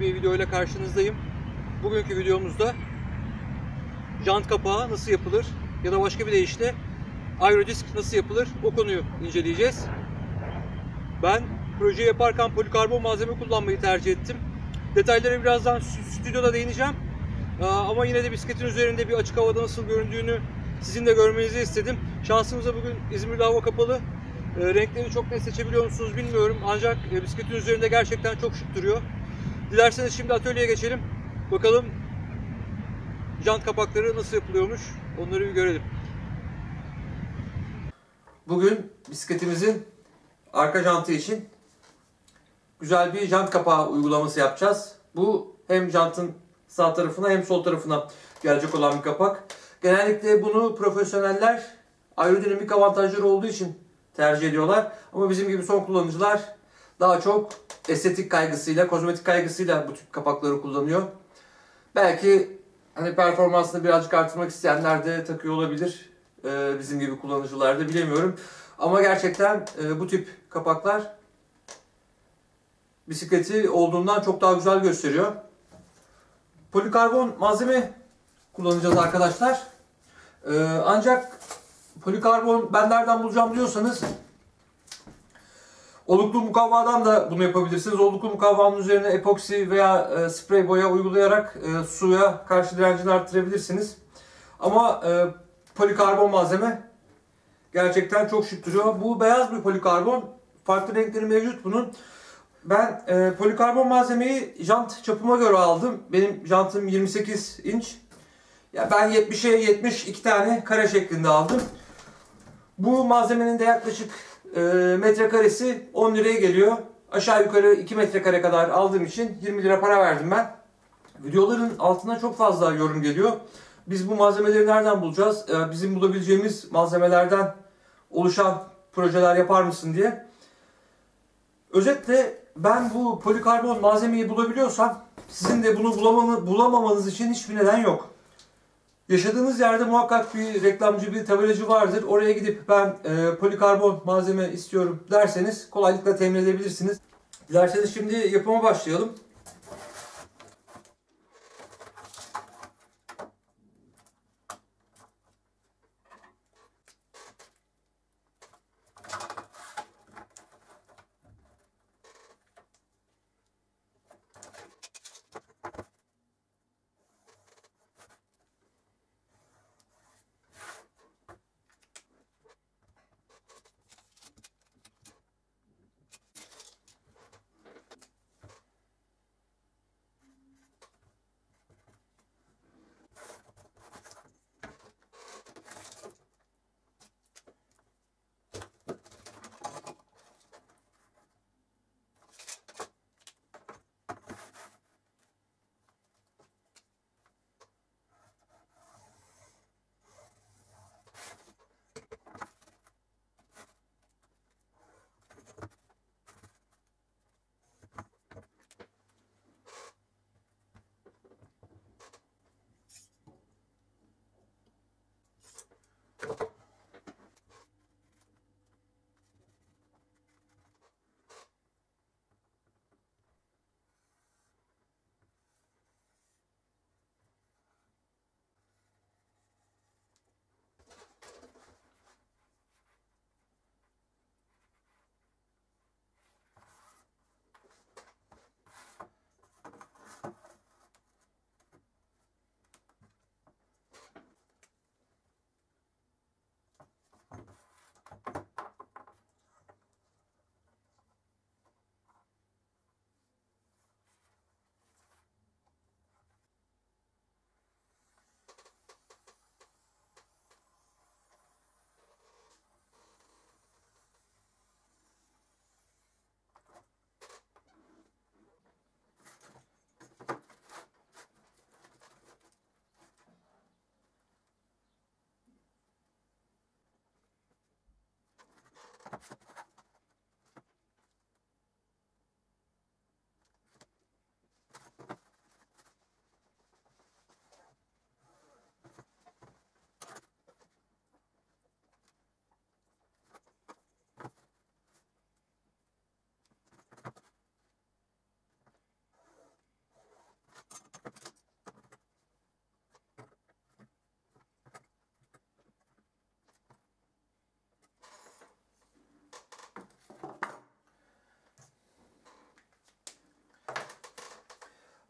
bir video ile karşınızdayım. Bugünkü videomuzda jant kapağı nasıl yapılır ya da başka bir deyişle aerodisk nasıl yapılır o konuyu inceleyeceğiz. Ben proje yaparken polikarbon malzeme kullanmayı tercih ettim. Detaylara birazdan stüdyoda değineceğim. Ama yine de bisikletin üzerinde bir açık havada nasıl göründüğünü sizin de görmenizi istedim. Şansımıza bugün İzmir'de hava kapalı. E, renkleri çok net seçebiliyor musunuz bilmiyorum. Ancak e, bisikletin üzerinde gerçekten çok şık duruyor. Dilerseniz şimdi atölyeye geçelim. Bakalım jant kapakları nasıl yapılıyormuş. Onları bir görelim. Bugün bisikletimizin arka jantı için güzel bir jant kapağı uygulaması yapacağız. Bu hem jantın sağ tarafına hem sol tarafına gelecek olan bir kapak. Genellikle bunu profesyoneller aerodinamik avantajları olduğu için tercih ediyorlar. Ama bizim gibi son kullanıcılar daha çok estetik kaygısıyla, kozmetik kaygısıyla bu tip kapakları kullanıyor. Belki hani performansını birazcık artırmak isteyenler de takıyor olabilir. Ee, bizim gibi kullanıcılar da bilemiyorum. Ama gerçekten e, bu tip kapaklar bisikleti olduğundan çok daha güzel gösteriyor. Polikarbon malzeme kullanacağız arkadaşlar. Ee, ancak polikarbon ben nereden bulacağım diyorsanız oluklu mukavvadan da bunu yapabilirsiniz. Oluklu mukavvanın üzerine epoksi veya e, sprey boya uygulayarak e, suya karşı direncini arttırabilirsiniz. Ama e, polikarbon malzeme gerçekten çok şık. Bu beyaz bir polikarbon. Farklı renkleri mevcut bunun. Ben e, polikarbon malzemeyi jant çapıma göre aldım. Benim jantım 28 inç. Ya ben 70'e 70 iki tane kare şeklinde aldım. Bu malzemenin de yaklaşık e, metrekaresi 10 liraya geliyor. Aşağı yukarı 2 metrekare kadar aldığım için 20 lira para verdim ben. Videoların altına çok fazla yorum geliyor. Biz bu malzemeleri nereden bulacağız? E, bizim bulabileceğimiz malzemelerden oluşan projeler yapar mısın diye. Özetle ben bu polikarbon malzemeyi bulabiliyorsam sizin de bunu bulamamanız için hiçbir neden yok. Yaşadığınız yerde muhakkak bir reklamcı, bir tabelacı vardır. Oraya gidip ben e, polikarbon malzeme istiyorum derseniz kolaylıkla temin edebilirsiniz. Dilerseniz şimdi yapıma başlayalım.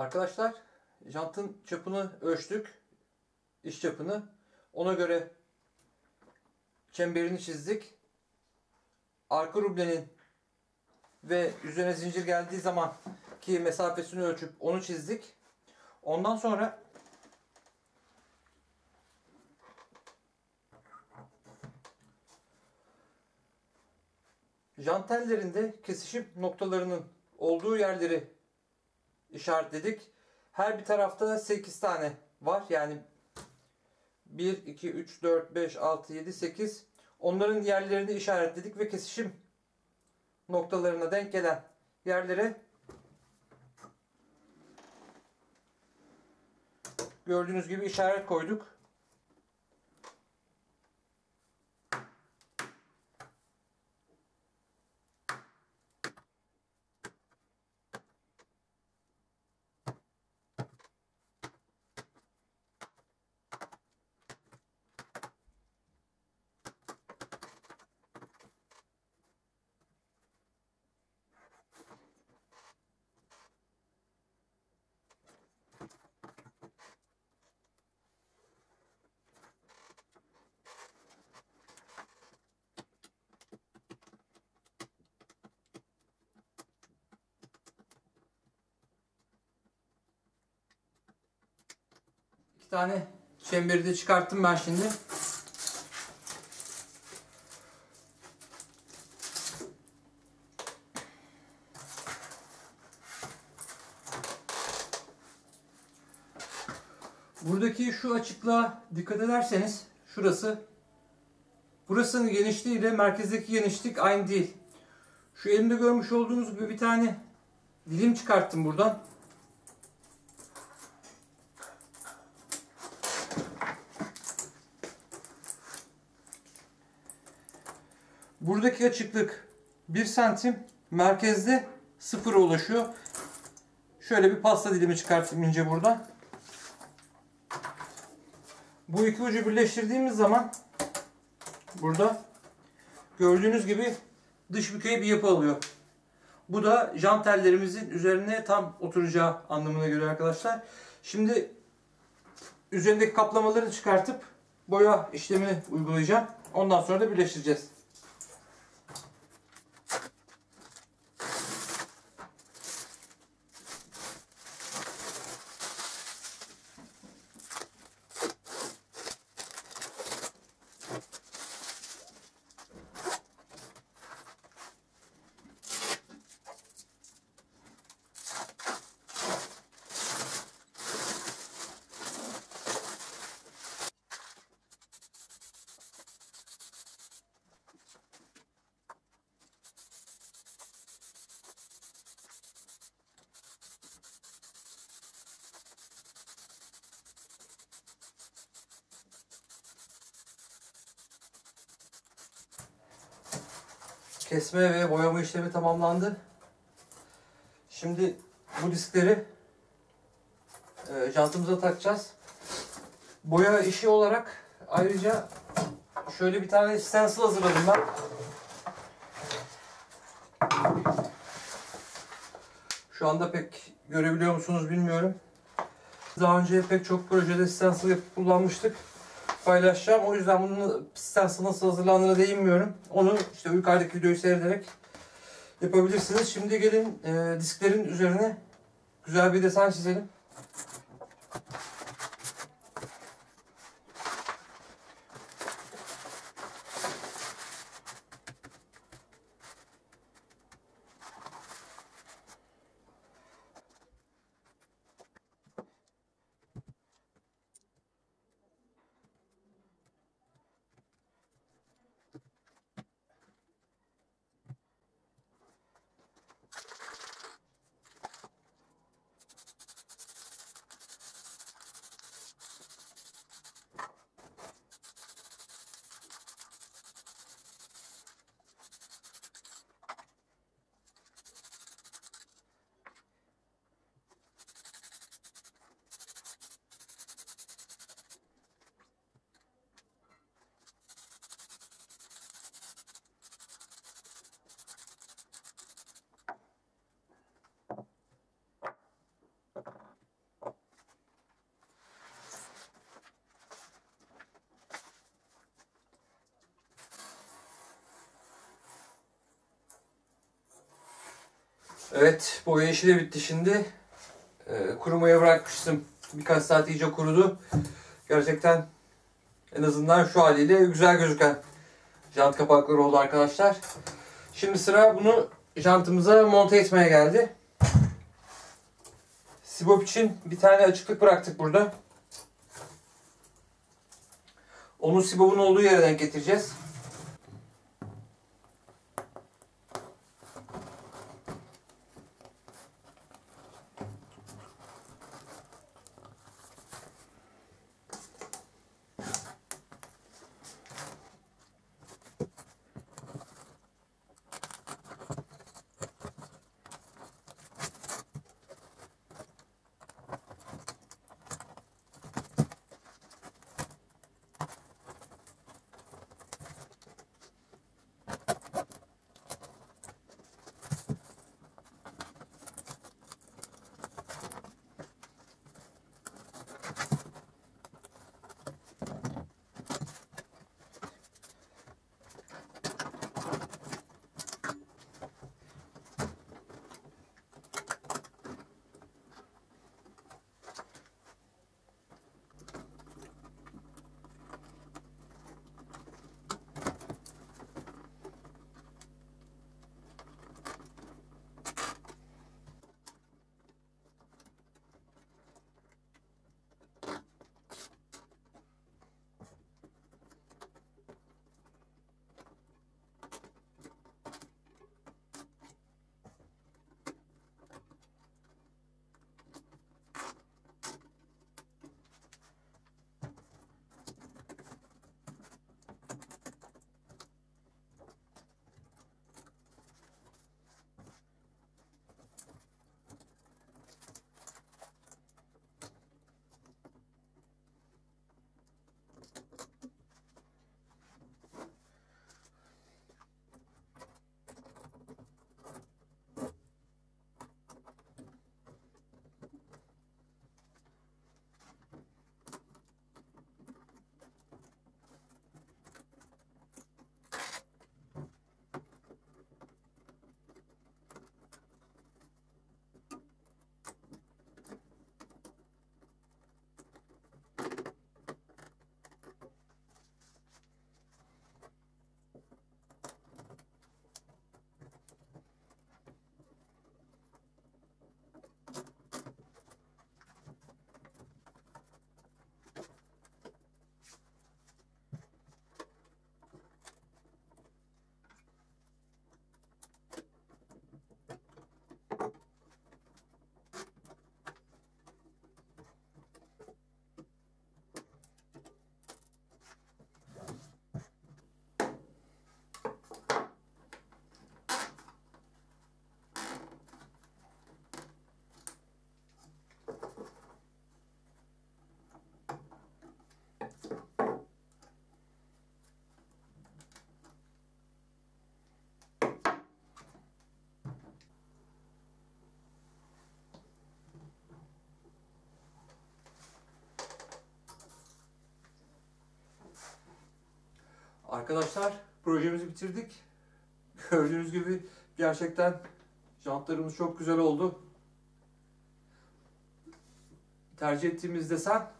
Arkadaşlar jantın çapını ölçtük. İş çapını. Ona göre çemberini çizdik. Arka rublenin ve üzerine zincir geldiği zaman ki mesafesini ölçüp onu çizdik. Ondan sonra jantellerinde kesişim noktalarının olduğu yerleri işaretledik. Her bir tarafta 8 tane var. Yani 1, 2, 3, 4, 5, 6, 7, 8. Onların yerlerini işaretledik ve kesişim noktalarına denk gelen yerlere gördüğünüz gibi işaret koyduk. Tane çemberi de çıkarttım ben şimdi. Buradaki şu açıklığa dikkat ederseniz şurası burasının genişliği ile merkezdeki genişlik aynı değil. Şu elimde görmüş olduğunuz gibi bir tane dilim çıkarttım buradan. Buradaki açıklık 1 santim. Merkezde sıfıra ulaşıyor. Şöyle bir pasta dilimi çıkarttım ince buradan. Bu iki ucu birleştirdiğimiz zaman burada gördüğünüz gibi dış bükey bir yapı alıyor. Bu da jantellerimizin üzerine tam oturacağı anlamına göre arkadaşlar. Şimdi üzerindeki kaplamaları çıkartıp boya işlemini uygulayacağım. Ondan sonra da birleştireceğiz. Kesme ve boyama işlemi tamamlandı. Şimdi bu diskleri e, jantımıza takacağız. Boya işi olarak ayrıca şöyle bir tane stencil hazırladım ben. Şu anda pek görebiliyor musunuz bilmiyorum. Daha önce pek çok projede stencil yapıp kullanmıştık paylaşacağım. O yüzden bunun sistemsi nasıl hazırlandığına değinmiyorum. Onu işte yukarıdaki videoyu seyrederek yapabilirsiniz. Şimdi gelin e, disklerin üzerine güzel bir desen çizelim. Evet boya işi de bitti şimdi. Ee, kurumaya bırakmıştım. Birkaç saat iyice kurudu. Gerçekten en azından şu haliyle güzel gözüken jant kapakları oldu arkadaşlar. Şimdi sıra bunu jantımıza monte etmeye geldi. Sibop için bir tane açıklık bıraktık burada. Onu sibopun olduğu yere denk getireceğiz. Arkadaşlar projemizi bitirdik. Gördüğünüz gibi gerçekten jantlarımız çok güzel oldu. Tercih ettiğimiz desen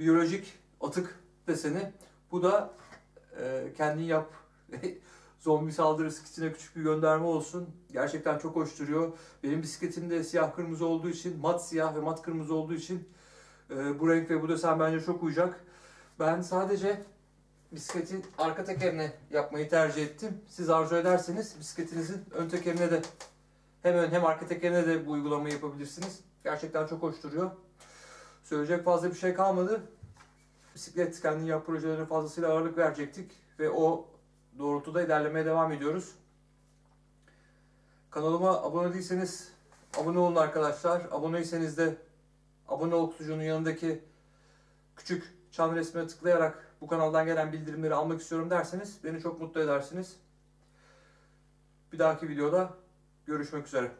biyolojik atık deseni. Bu da e, kendin yap zombi saldırısı kitine küçük bir gönderme olsun. Gerçekten çok hoş duruyor. Benim bisikletim de siyah kırmızı olduğu için, mat siyah ve mat kırmızı olduğu için e, bu renk ve bu desen bence çok uyacak. Ben sadece bisikletin arka tekerine yapmayı tercih ettim. Siz arzu ederseniz bisikletinizin ön tekerine de hem ön hem arka tekerine de bu uygulamayı yapabilirsiniz. Gerçekten çok hoş duruyor. Söyleyecek fazla bir şey kalmadı. Bisiklet kendi projelerine fazlasıyla ağırlık verecektik ve o doğrultuda ilerlemeye devam ediyoruz. Kanalıma abone değilseniz abone olun arkadaşlar. Aboneyseniz de abone ol tuşunun yanındaki küçük çan resmine tıklayarak bu kanaldan gelen bildirimleri almak istiyorum derseniz beni çok mutlu edersiniz. Bir dahaki videoda görüşmek üzere.